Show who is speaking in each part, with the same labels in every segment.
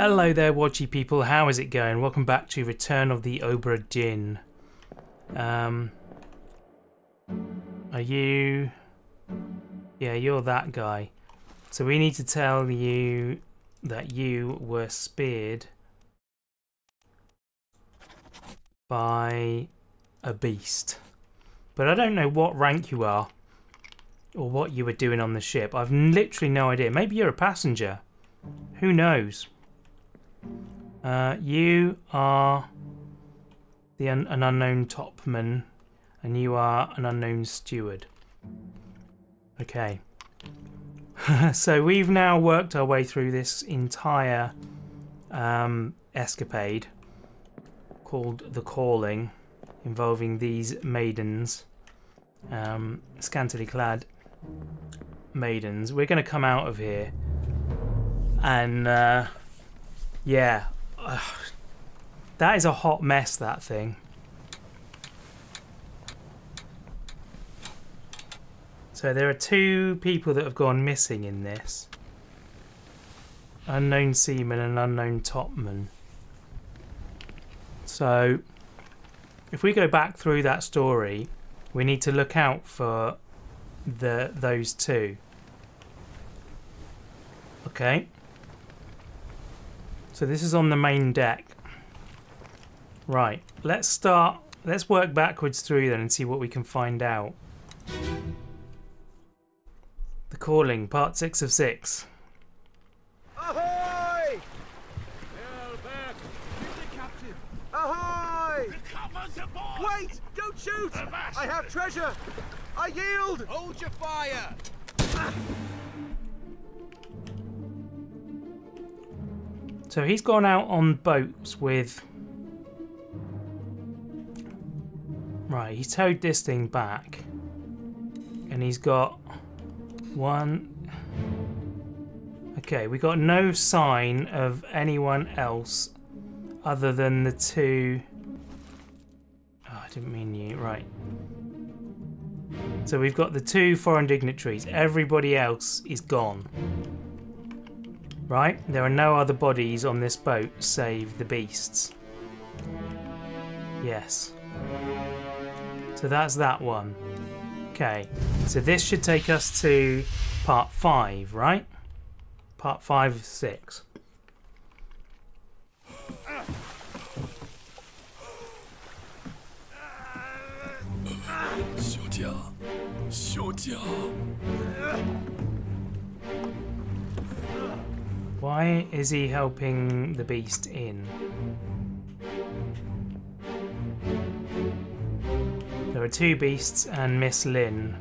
Speaker 1: Hello there, Watchy people. How is it going? Welcome back to Return of the Obra Dinn. Um, are you? Yeah, you're that guy. So we need to tell you that you were speared by a beast. But I don't know what rank you are or what you were doing on the ship. I've literally no idea. Maybe you're a passenger. Who knows? Uh, you are the un an unknown topman, and you are an unknown steward. Okay. so we've now worked our way through this entire um, escapade called The Calling, involving these maidens, um, scantily clad maidens. We're going to come out of here and uh, yeah, uh, that is a hot mess, that thing. So there are two people that have gone missing in this. Unknown seaman and unknown topman. So if we go back through that story, we need to look out for the those two. Okay. So this is on the main deck. Right, let's start, let's work backwards through then and see what we can find out. The Calling, part 6 of 6.
Speaker 2: Ahoy! Ahoy! Wait! Don't shoot! I have treasure! I yield!
Speaker 3: Hold your fire! Ah!
Speaker 1: So he's gone out on boats with... Right, he towed this thing back. And he's got one... Okay, we got no sign of anyone else other than the two... Oh, I didn't mean you. Right. So we've got the two foreign dignitaries. Everybody else is gone. Right? There are no other bodies on this boat save the beasts. Yes. So that's that one. Okay. So this should take us to part five, right? Part five of six. Why is he helping the beast in? There are two beasts and Miss Lynn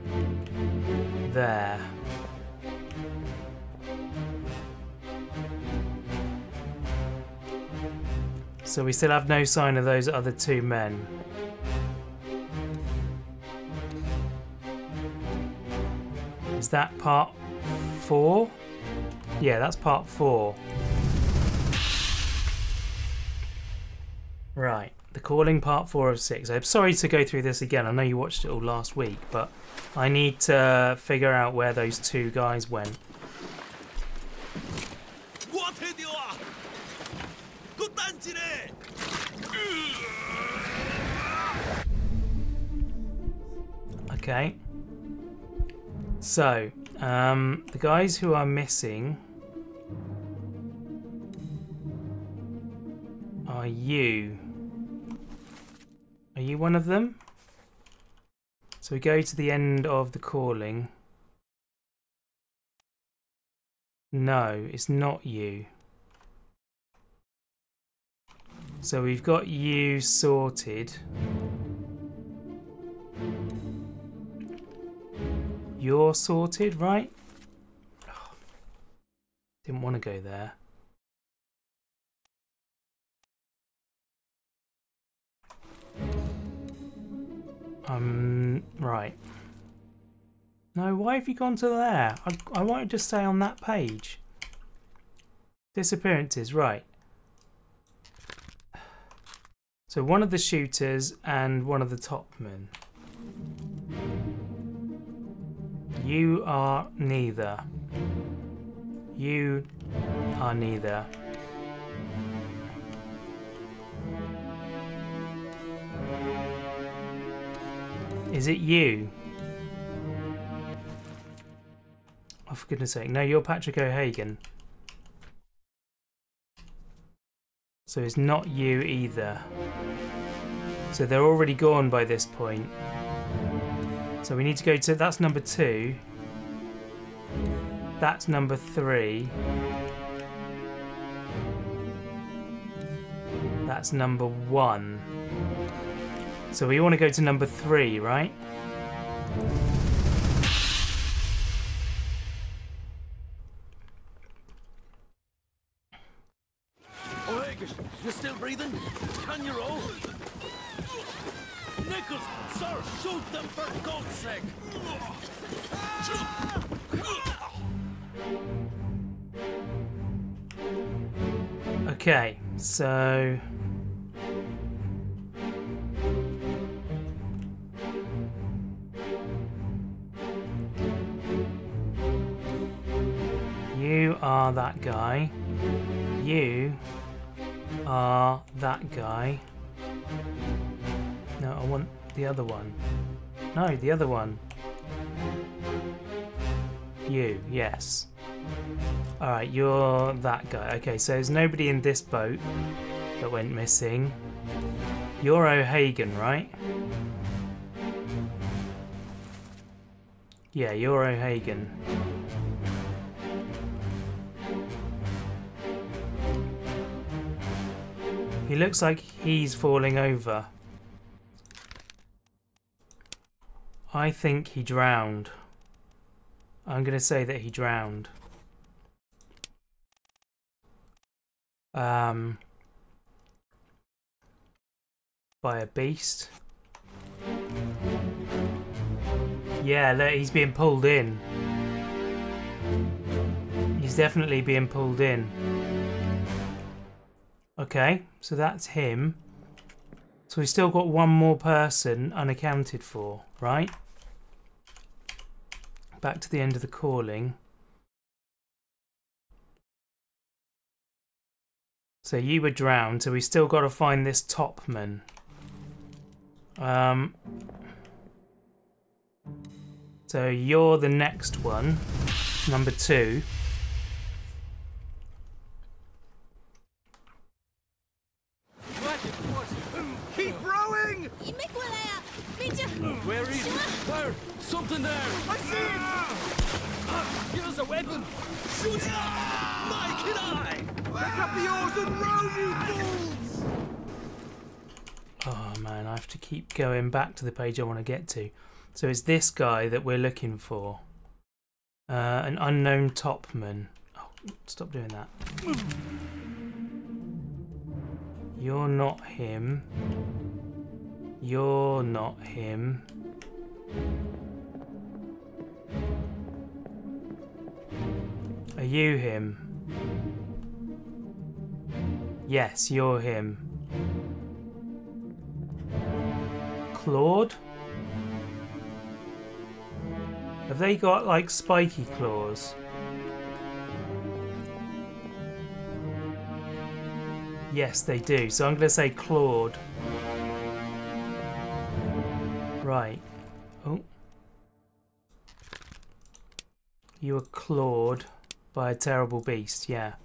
Speaker 1: there. So we still have no sign of those other two men. Is that part four? Yeah, that's part four. Right, The Calling part four of six. I'm sorry to go through this again. I know you watched it all last week, but I need to figure out where those two guys went. Okay. So, um, the guys who are missing are you. Are you one of them? So we go to the end of the calling. No, it's not you. So we've got you sorted. You're sorted, right? Didn't want to go there. Um, right. No, why have you gone to there? I, I wanted to stay on that page. Disappearances, right. So one of the shooters and one of the topmen. You are neither. You are neither. Is it you? Oh, for goodness sake. No, you're Patrick O'Hagan. So it's not you either. So they're already gone by this point. So we need to go to... That's number two. That's number three. That's number one. So we want to go to number three, right? Other one. No, the other one. You, yes. Alright, you're that guy. Okay, so there's nobody in this boat that went missing. You're O'Hagan, right? Yeah, you're O'Hagan. He looks like he's falling over. I think he drowned. I'm going to say that he drowned. Um, by a beast. Yeah, look, he's being pulled in. He's definitely being pulled in. Okay, so that's him. So we've still got one more person unaccounted for, right? Back to the end of the calling. So you were drowned, so we still got to find this topman. Um, so you're the next one, number two.
Speaker 2: Keep rowing!
Speaker 3: Where is it? There! Something there!
Speaker 2: I see it!
Speaker 3: Give us a weapon! Shoot it! Mike and I!
Speaker 2: Pick up the oars and row, you fools!
Speaker 1: Oh man, I have to keep going back to the page I want to get to. So it's this guy that we're looking for. Uh, an unknown topman. Oh, stop doing that. You're not him. You're not him. Are you him? Yes, you're him. Clawed? Have they got like spiky claws? Yes, they do. So I'm going to say clawed. Right. Oh. You were clawed by a terrible beast, yeah.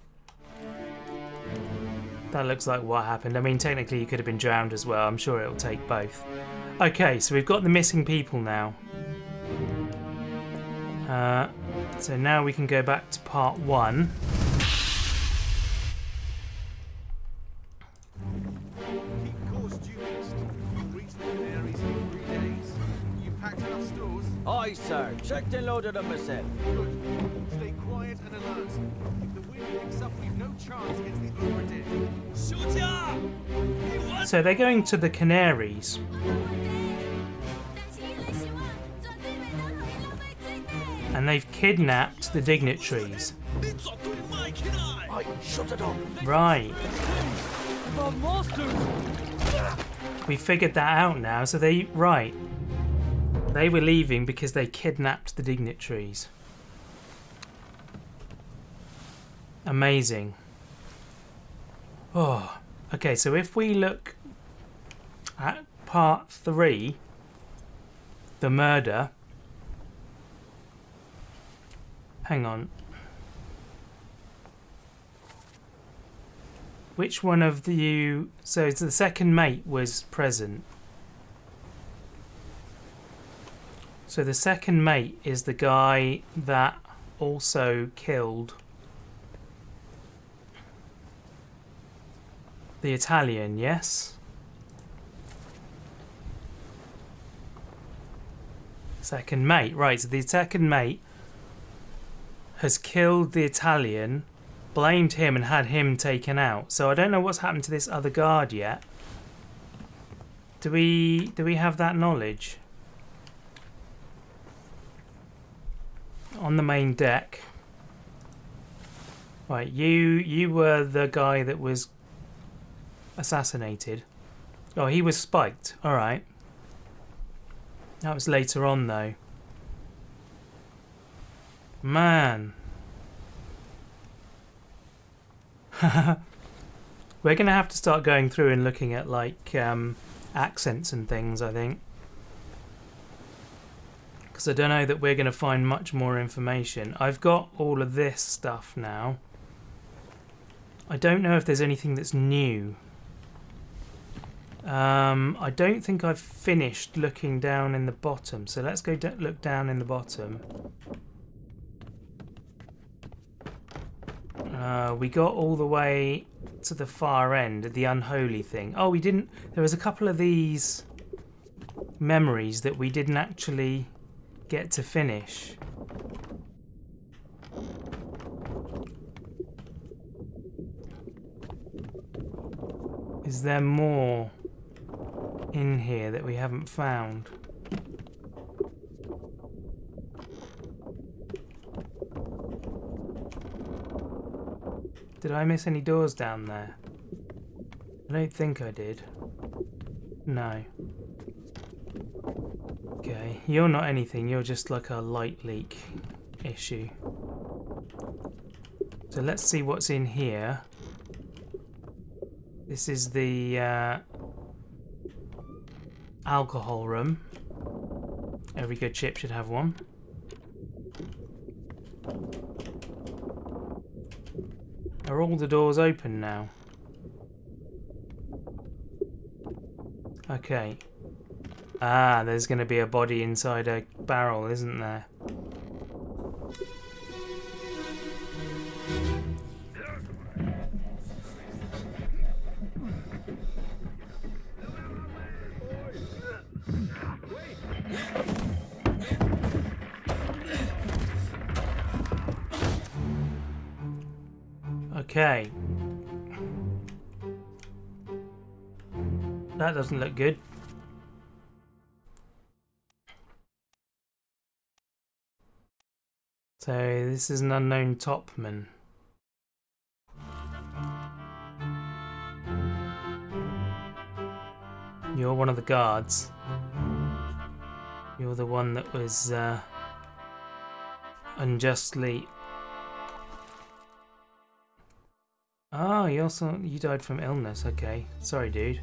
Speaker 1: That looks like what happened. I mean, technically you could have been drowned as well. I'm sure it'll take both. Okay, so we've got the missing people now. Uh, so now we can go back to part one.
Speaker 2: Keep course due east. You'll reach the Canaries in three days. You packed enough stores?
Speaker 3: Aye, sir. Checked and loaded them myself.
Speaker 2: Good. Stay quiet alert. If the wind picks up, we've no chance against the Obra Dinn.
Speaker 3: Shoot ya!
Speaker 1: So they're going to the Canaries. And they've kidnapped the dignitaries. Right. We figured that out now. So they right. They were leaving because they kidnapped the dignitaries. Amazing. Oh, okay. So if we look at part three, the murder. Hang on. Which one of you? So it's the second mate was present. So the second mate is the guy that also killed the Italian, yes? Second mate, right, so the second mate has killed the Italian, blamed him and had him taken out. So I don't know what's happened to this other guard yet. Do we do we have that knowledge? On the main deck. Right, you you were the guy that was assassinated. Oh, he was spiked. All right. That was later on, though. Man. We're going to have to start going through and looking at, like, um, accents and things, I think. Because I don't know that we're going to find much more information. I've got all of this stuff now. I don't know if there's anything that's new. Um, I don't think I've finished looking down in the bottom, so let's go look down in the bottom. Uh, we got all the way to the far end, of the unholy thing. Oh, we didn't... There was a couple of these memories that we didn't actually get to finish. Is there more? In here that we haven't found? Did I miss any doors down there? I don't think I did. No. Okay, you're not anything, you're just like a light leak issue. So let's see what's in here. This is the uh, alcohol room. Every good ship should have one. Are all the doors open now? Okay. Ah, there's going to be a body inside a barrel, isn't there? Okay. That doesn't look good. So this is an unknown topman. You're one of the guards. You're the one that was uh, unjustly Oh, you also you died from illness. Okay, sorry, dude.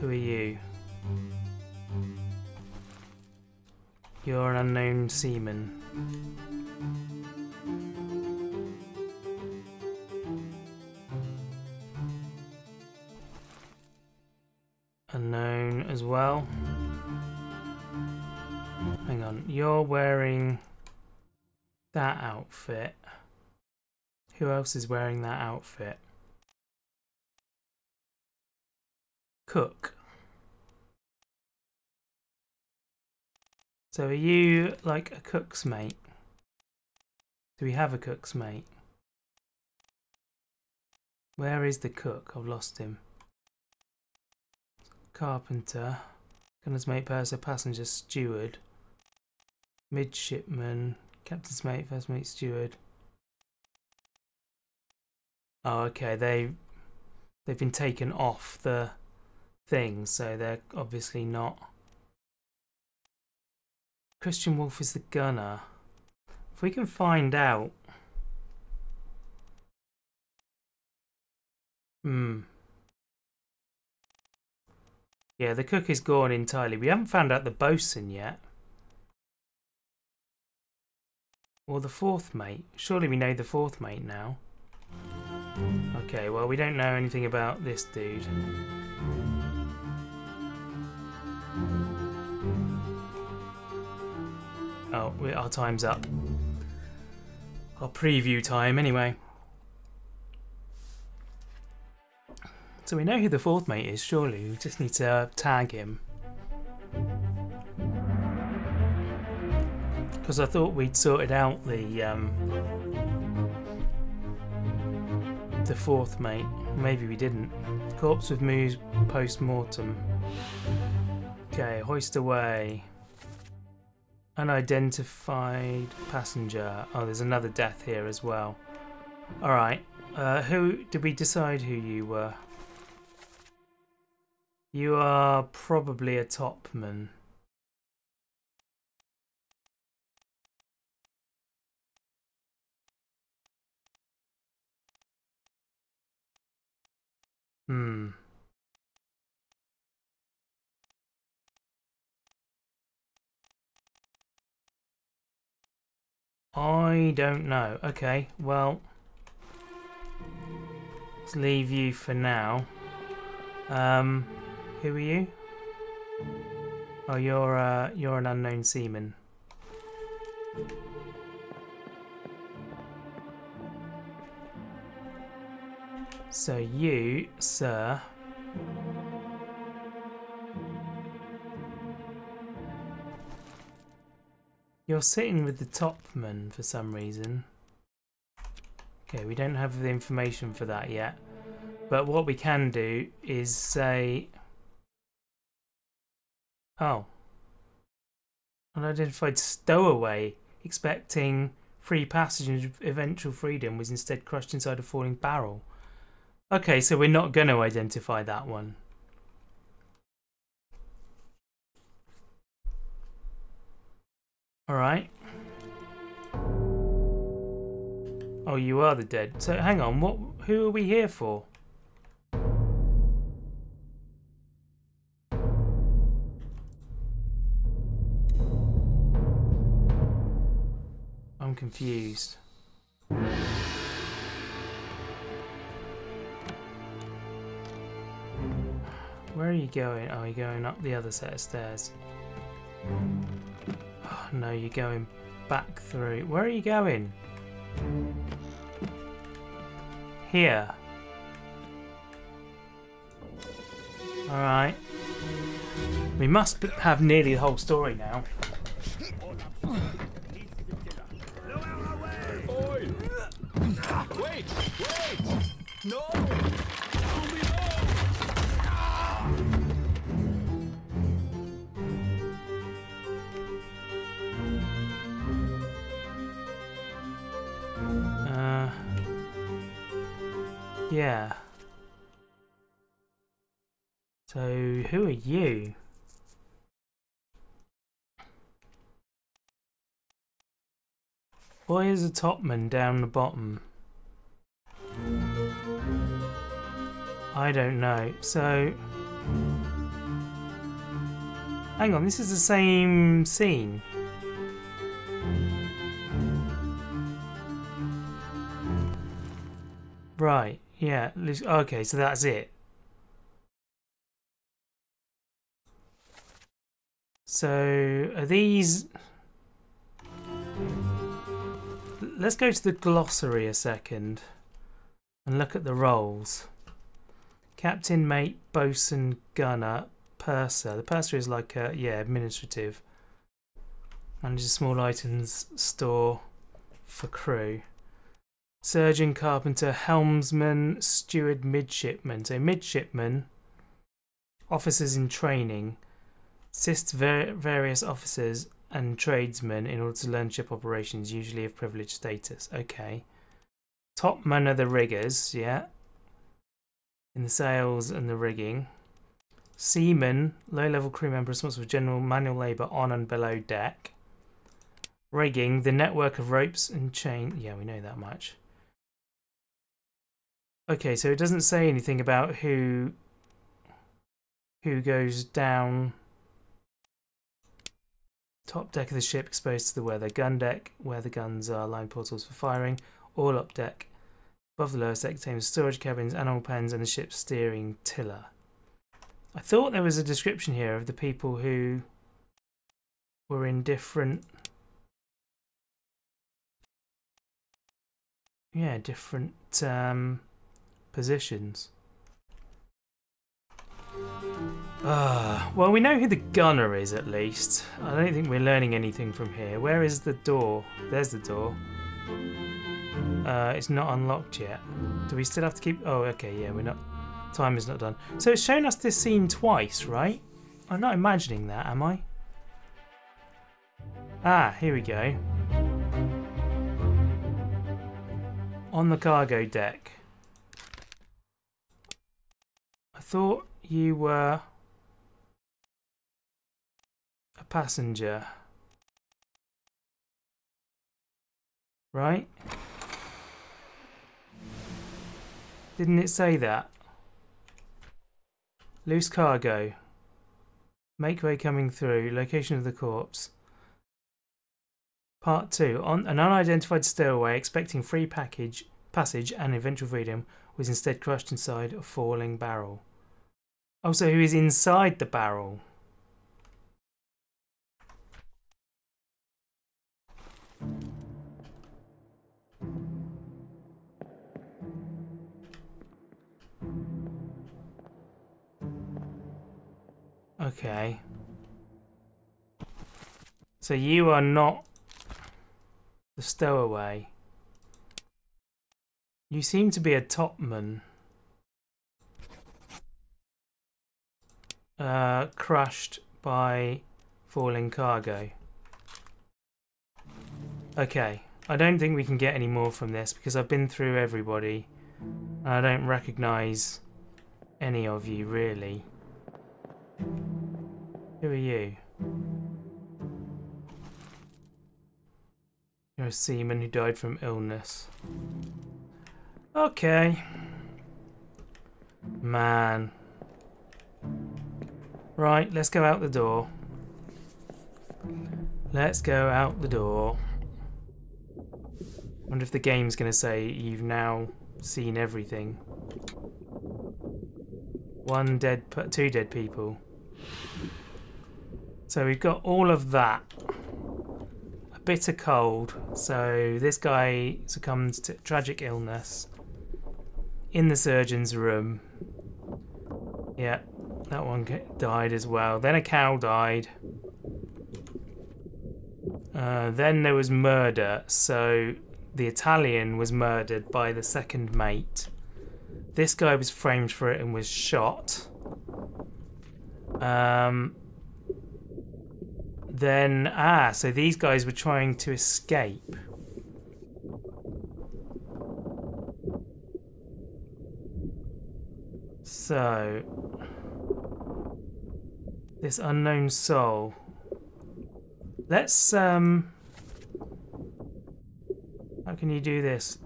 Speaker 1: Who are you? You're an unknown seaman. Unknown as well. Hang on, you're wearing that outfit. Who else is wearing that outfit? Cook. So are you like a cook's mate? Do we have a cook's mate? Where is the cook? I've lost him. Carpenter. Gunner's mate, purser, passenger, steward. Midshipman. Captain's mate, first mate, steward. Oh, okay. They they've been taken off the thing, so they're obviously not. Christian Wolf is the gunner. If we can find out. Hmm. Yeah, the cook is gone entirely. We haven't found out the bosun yet. Or the fourth mate. Surely we know the fourth mate now. Okay, well, we don't know anything about this dude. Oh, our time's up. Our preview time, anyway. So we know who the fourth mate is, surely. We just need to tag him. Because I thought we'd sorted out the um, the fourth mate. Maybe we didn't. Corpse with moves post-mortem. Okay, hoist away. Unidentified passenger. Oh, there's another death here as well. Alright. Uh, who did we decide who you were? You are probably a topman. Hmm. I don't know. Okay, well, let's leave you for now. Um, who are you? Oh, you're uh, you're an unknown seaman. So you, sir, You're sitting with the topman for some reason. Okay, we don't have the information for that yet. But what we can do is say... Oh. Unidentified stowaway, expecting free passage and eventual freedom, was instead crushed inside a falling barrel. Okay, so we're not going to identify that one. Alright. Oh, you are the dead. So hang on, what? Who are we here for? I'm confused. Where are you going? Oh, you're going up the other set of stairs. Oh, no, you're going back through. Where are you going? Here. Alright. We must have nearly the whole story now.
Speaker 3: Wait! Wait! No!
Speaker 1: Yeah. So, who are you? Why is a topman down the bottom? I don't know. So, hang on, this is the same scene. Right, yeah. Okay, so that's it. So, are these... Let's go to the glossary a second and look at the roles. Captain, mate, bosun, gunner, purser. The purser is like a, yeah, administrative. Manages a small items store for crew. Surgeon, carpenter, helmsman, steward, midshipman. So midshipman, officers in training, assists ver- various officers and tradesmen in order to learn ship operations, usually of privileged status. Okay. Topman are the riggers, yeah. In the sails and the rigging. Seaman, low-level crew member responsible for general manual labour on and below deck. Rigging, the network of ropes and chain. Yeah, we know that much. Okay, so it doesn't say anything about who who goes down top deck of the ship exposed to the weather, gun deck where the guns are, line portals for firing, all up deck. Above the lowest deck contains storage cabins, animal pens, and the ship's steering tiller. I thought there was a description here of the people who were in different yeah different um, positions. Ah, well we know who the gunner is at least. I don't think we're learning anything from here. Where is the door? There's the door. Uh, it's not unlocked yet. Do we still have to keep oh okay yeah we're not time is not done. So it's shown us this scene twice right? I'm not imagining that am I? Ah, here we go. On the cargo deck. I thought you were a passenger. Right? Didn't it say that? Loose cargo. Make way coming through. Location of the corpse. Part 2. On an unidentified stowaway expecting free package, passage and eventual freedom was instead crushed inside a falling barrel. Oh, also, who is inside the barrel? Okay. So you are not the stowaway. You seem to be a topman. Uh, crushed by falling cargo. Okay, I don't think we can get any more from this because I've been through everybody. And I don't recognise any of you really. Who are you? You're a seaman who died from illness. Okay. Man. Right, let's go out the door. Let's go out the door. wonder if the game's going to say you've now seen everything. One dead, two dead people. So we've got all of that. A bitter cold. So this guy succumbs to tragic illness in the surgeon's room. Yeah, that one died as well. Then a cow died. Uh, then there was murder. So the Italian was murdered by the second mate. This guy was framed for it and was shot. Um, then, ah, so these guys were trying to escape. So, this unknown soul. Let's, um, how can you do this?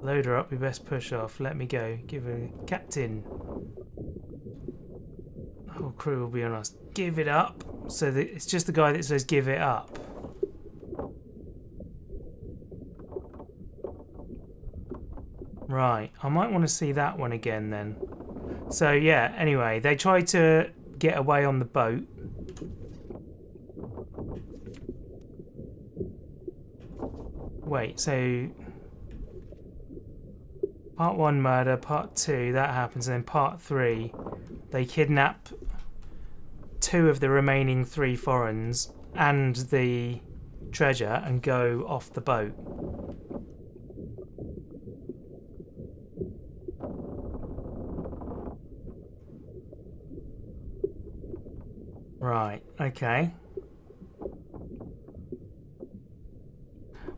Speaker 1: Load her up, we best push off. Let me go. Give her, captain. The whole crew will be on us. Give it up. So it's just the guy that says give it up. Right, I might want to see that one again then. So yeah, anyway, they tried to get away on the boat. Wait, so part one murder, part two that happens, and then part three they kidnap two of the remaining three foreigners and the treasure and go off the boat. Right, okay.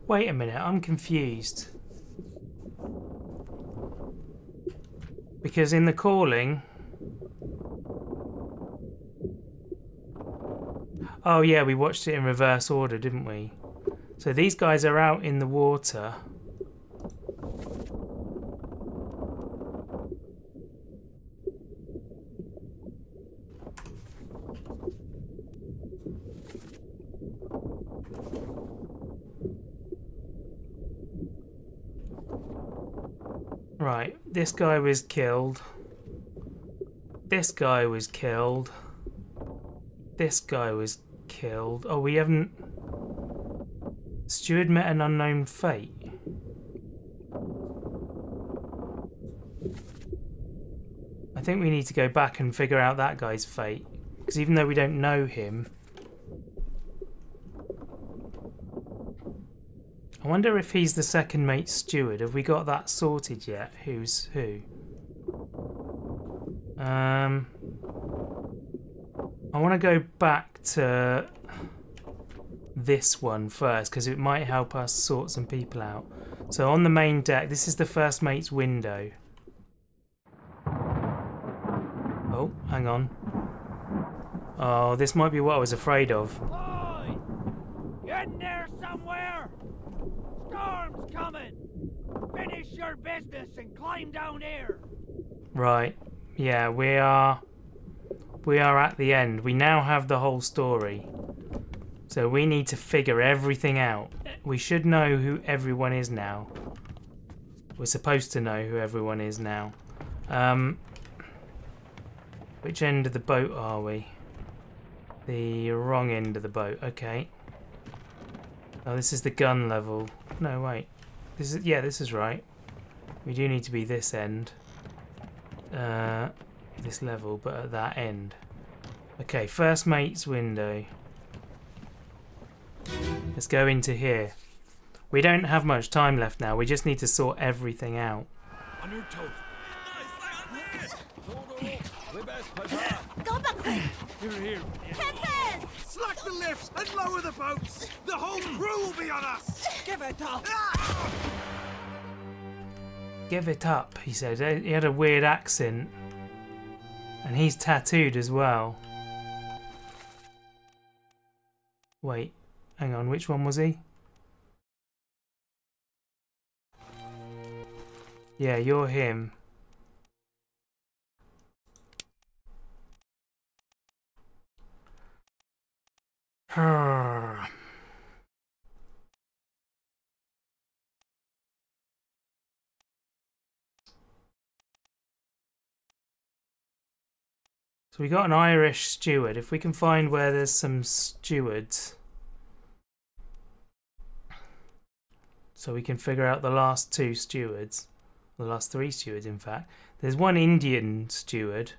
Speaker 1: Wait a minute, I'm confused. Because in the calling, Oh yeah, we watched it in reverse order, didn't we? So these guys are out in the water. Right, this guy was killed. This guy was killed. This guy was killed. Oh, we haven't. Steward met an unknown fate. I think we need to go back and figure out that guy's fate. Because even though we don't know him. I wonder if he's the second mate steward. Have we got that sorted yet? Who's who? Um, I want to go back to this one first because it might help us sort some people out. So on the main deck, this is the first mate's window. Oh, hang on. Oh, this might be what I was afraid of.
Speaker 4: There somewhere? Storm's coming! Finish your business and climb down here!
Speaker 1: Right. Yeah, we are we are at the end. We now have the whole story. So we need to figure everything out. We should know who everyone is now. We're supposed to know who everyone is now. Um, which end of the boat are we? The wrong end of the boat. Okay. Oh, this is the gun level. No, wait. This is yeah, this is right. We do need to be this end. Uh, this level, but at that end. Okay, first mate's window. Let's go into here. We don't have much time left now. We just need to sort everything out.
Speaker 3: On your toes.
Speaker 5: Go back there!
Speaker 3: Here, here.
Speaker 5: Captain!
Speaker 2: Slack the lifts and lower the boats. The whole crew will be on us.
Speaker 5: Give it up! Ah!
Speaker 1: Give it up, he said. He had a weird accent. And he's tattooed as well. Wait, hang on, which one was he? Yeah, you're him. So we got an Irish steward. If we can find where there's some stewards. So we can figure out the last two stewards. The last three stewards, in fact. There's one Indian steward.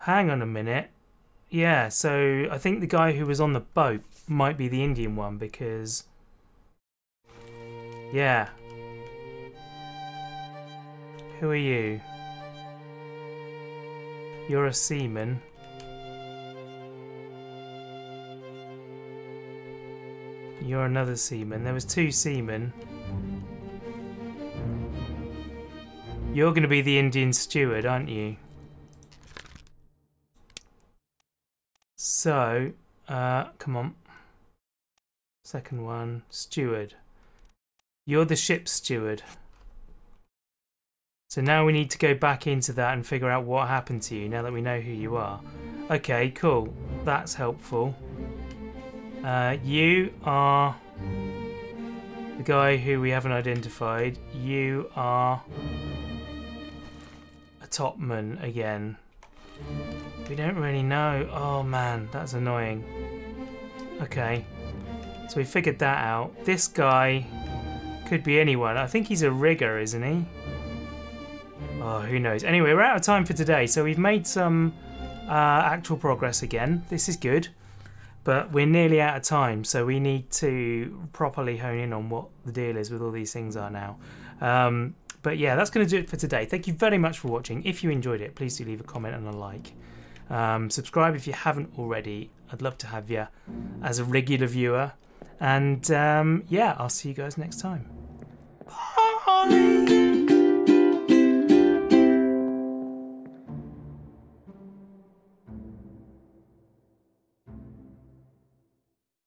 Speaker 1: Hang on a minute. Yeah, so I think the guy who was on the boat might be the Indian one because. Yeah. Who are you? You're a seaman. You're another seaman. There was two seamen. You're going to be the Indian steward, aren't you? So, uh, come on. Second one, steward. You're the ship's steward. So now we need to go back into that and figure out what happened to you now that we know who you are. Okay, cool. That's helpful. Uh, you are the guy who we haven't identified. You are a topman again. We don't really know. Oh man, that's annoying. Okay. So we figured that out. This guy could be anyone. I think he's a rigger, isn't he? Oh, who knows? Anyway, we're out of time for today, so we've made some uh, actual progress again. This is good, but we're nearly out of time, so we need to properly hone in on what the deal is with all these things are now. Um, but yeah, that's going to do it for today. Thank you very much for watching. If you enjoyed it, please do leave a comment and a like. Um, subscribe if you haven't already. I'd love to have you as a regular viewer. And um, yeah, I'll see you guys next time. Bye!